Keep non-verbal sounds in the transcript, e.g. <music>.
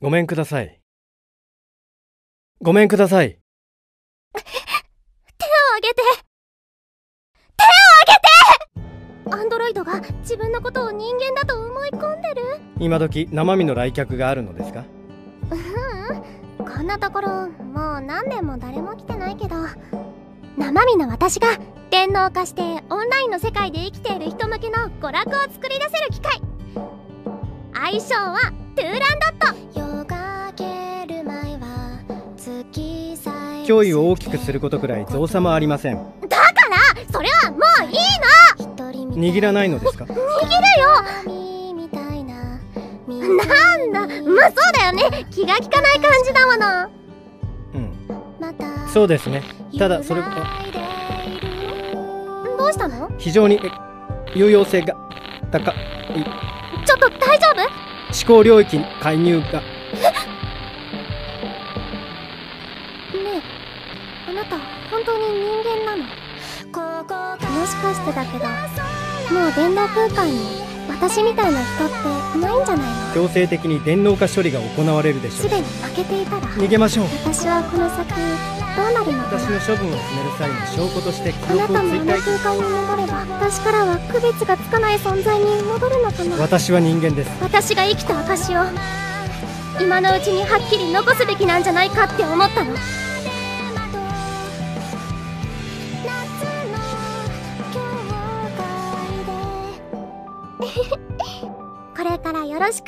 ごめんください。ごめんください。手を挙げて。手を挙げて。アンドロイドが自分のことを人間だと思い込んでる。今時生身の来客があるのですか？ううん。こんなところもう何年も誰も来てないけど。生身の私が電脳化してオンラインの世界で生きている人向けの娯楽を作り出せる機会。相性は脅威を大きくすることくらい造作もありません。だからそれはもういいの！握らないのですか？握るよ！な。んだまあそうだよね。気が利かない感じだもの。うん。そうですね。ただそれどうしたの？非常に有用性が高い。ちょっと大丈夫？思考領域に介入があなた本当に人間なの？もしかしてだけどもう電脳空間に私みたいな人っていないんじゃないの？強制的に電脳化処理が行われるでしょう。すでに負けていたら逃げましょう。私はこの先どうなるのかな？私の処分を決める際の証拠として記あなたもあの空間に戻れば私からは区別がつかない存在に戻るのかな？私は人間です。私が生きた証を今のうちにはっきり残すべきなんじゃないかって思ったの <laughs> これからよろしく。